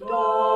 Do